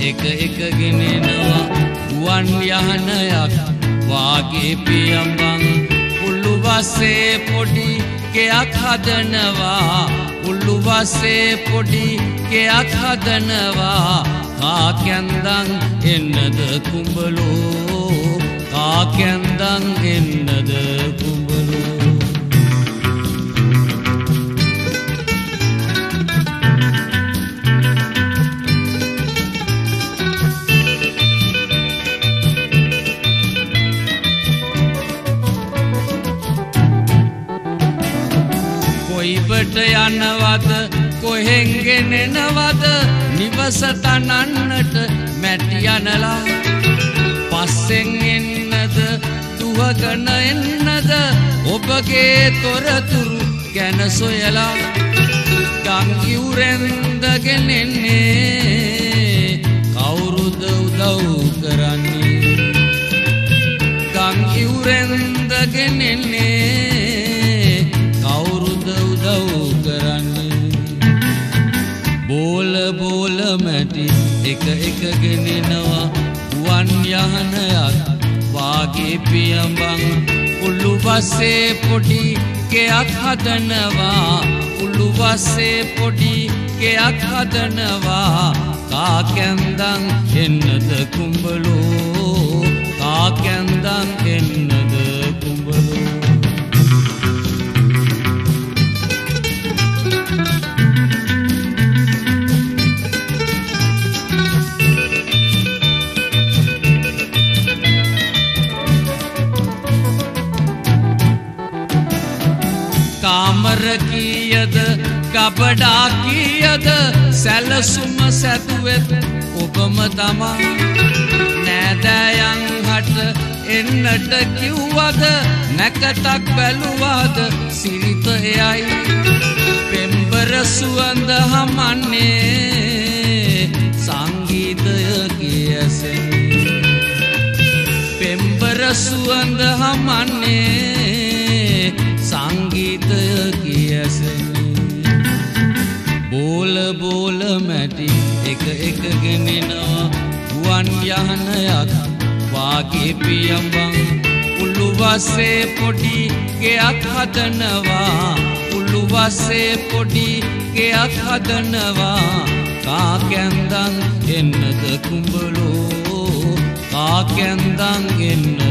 එක එක ගෙනෙනවා ගුවන් යහනයක් වාගේ පියම්බං උල්ලුවස්සේ පොඩි ගෙයක් හදනවා. උල්ලුවස්සේ පොඩි ගෙයක් හදනවා. කාකැන්දං එන්නද කුඹලෝ? කාකැන්දං එන්නද කොයිබට යනවද? කොහෙන්ගෙනෙනවද නිවස තනන්නට මැටියනලා පස්සෙන් එන්නද? දුවගන එන්නද? ඔබගේ තොරතුරු ගැන සොයලා. ගංගිවුරැන්දගෙනෙන්නේ කවුරුද උදව් කරන්නේ? ගංගිවුරැන්දගෙනෙන්නේ කවුරුද මැටි එක එක ගෙනෙනවා ගුවන් යහනයක් වාගේ පියඹං උළුවස්සේ පොඩි ගෙයක් හදනවා. උළුවස්සේ පොඩි ගෙයක් හදනවා. කාකැන්දං එන්නද කුඹලෝ? කාමර කීයද ගබඩා කීයද සැලසුම සැදුවෙත් ඔබම තමා. නෑදෑයන් හට එන්නට කිව්වද නැකතක් බැලුවාද සිරිත එයයි. පෙම්බර සුවඳ හමන්නේ සංගීතය කියසෙන්නේ පෙම්බර සුවඳ හමන්නේ සංගීතය කියසෙන්නේ බෝල බෝල මැටි එක එක ගෙනෙනවා. ගුවන් යහනයක් වාගේ පියම්බං උළුවස්සේ පොඩි ගෙයක් හදනවා. උළුවස්සේ පොඩි ගෙයක් හදනවා. කාකැන්දං එන්නද කුඹලෝ? කාකැන්දං එන්න